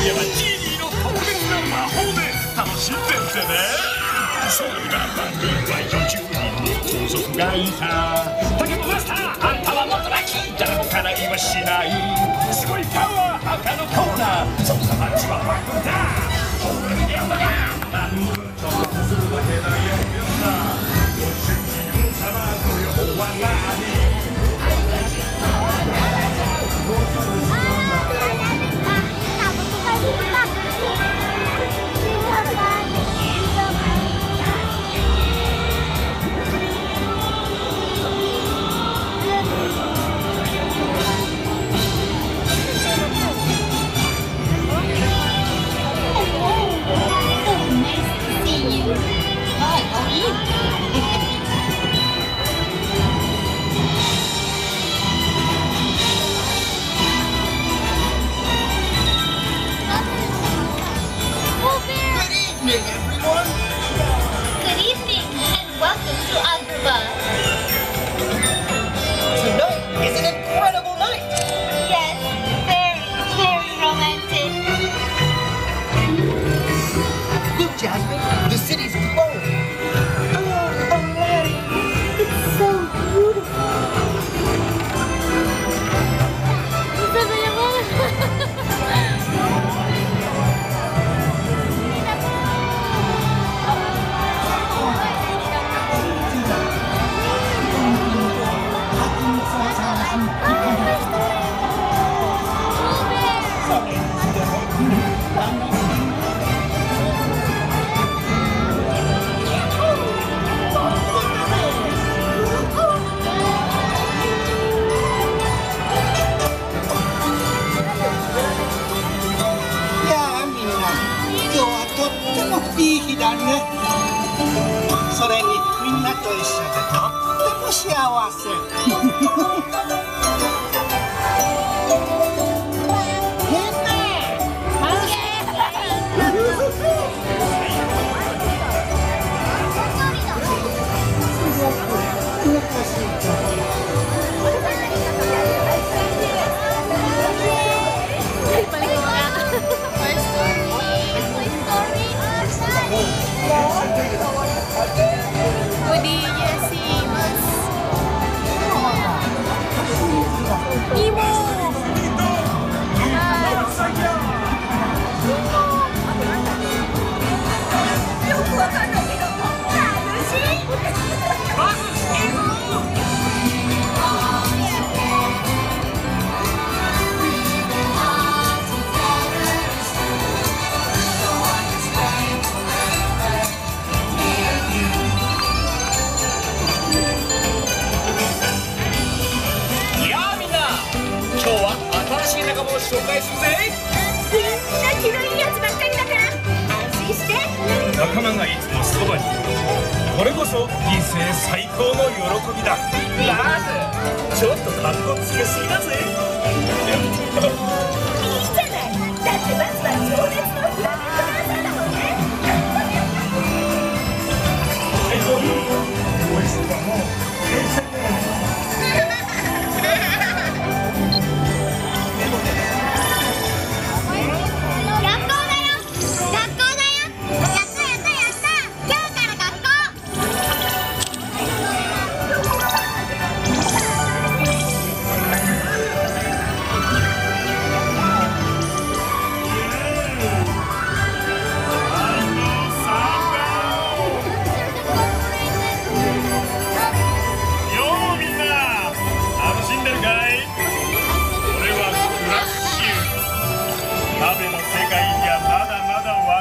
いえばジーニーの特別な魔法で楽しんでってねそうい番組は40人の盗賊がいた竹のマスターあんたはもっとラッキー誰もかないはしない。Evening, everyone. Good evening and welcome to と一緒でとっても幸せ。みんな今日は新しい紹介するぜ。みんな気のいいやつば仲間がいつもそばに。これこそ人生最高の喜びだ。ラーズ。ちょっとカッコつけすぎだぜ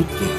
écouter.